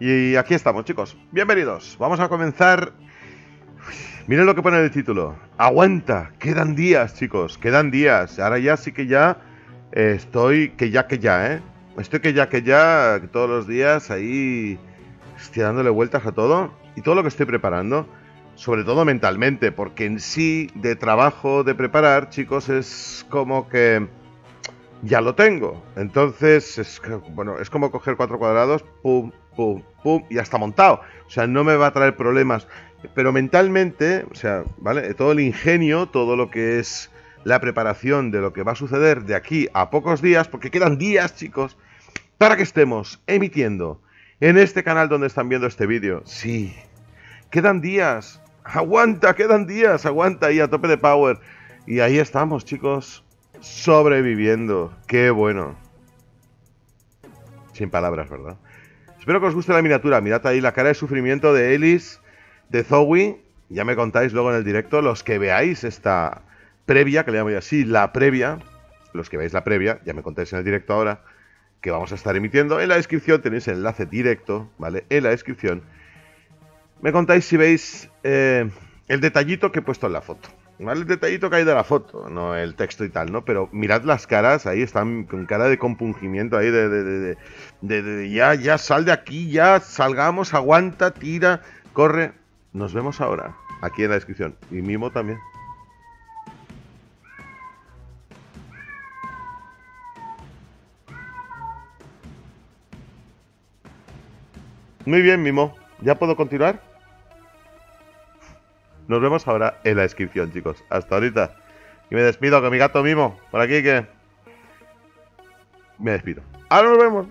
Y aquí estamos, chicos. Bienvenidos. Vamos a comenzar. Miren lo que pone el título. Aguanta. Quedan días, chicos. Quedan días. Ahora ya sí que ya estoy. Que ya, que ya, ¿eh? Estoy que ya, que ya. Todos los días ahí. Dándole vueltas a todo. Y todo lo que estoy preparando. Sobre todo mentalmente. Porque en sí, de trabajo, de preparar, chicos, es como que ya lo tengo. Entonces, es, bueno, es como coger cuatro cuadrados, pum, pum, pum, y ya está montado. O sea, no me va a traer problemas. Pero mentalmente, o sea, ¿vale? Todo el ingenio, todo lo que es la preparación de lo que va a suceder de aquí a pocos días, porque quedan días, chicos, para que estemos emitiendo en este canal donde están viendo este vídeo. Sí, quedan días. Aguanta, quedan días, aguanta ahí a tope de power. Y ahí estamos, chicos, sobreviviendo. Qué bueno. Sin palabras, ¿verdad? Espero que os guste la miniatura. Mirad ahí la cara de sufrimiento de Ellis, de Zoe. Ya me contáis luego en el directo. Los que veáis esta previa, que le llamo yo así, la previa. Los que veáis la previa, ya me contáis en el directo ahora. Que vamos a estar emitiendo. En la descripción tenéis el enlace directo, ¿vale? En la descripción. Me contáis si veis eh, el detallito que he puesto en la foto. ¿Vale? El detallito que hay de la foto, no el texto y tal, ¿no? Pero mirad las caras, ahí están con cara de compungimiento, ahí de, de, de, de, ya, ya, sal de aquí, ya, salgamos, aguanta, tira, corre. Nos vemos ahora, aquí en la descripción. Y Mimo también. Muy bien, Mimo. ¿Ya puedo continuar? Nos vemos ahora en la descripción, chicos. Hasta ahorita. Y me despido con mi gato mimo. Por aquí que... Me despido. Ahora nos vemos.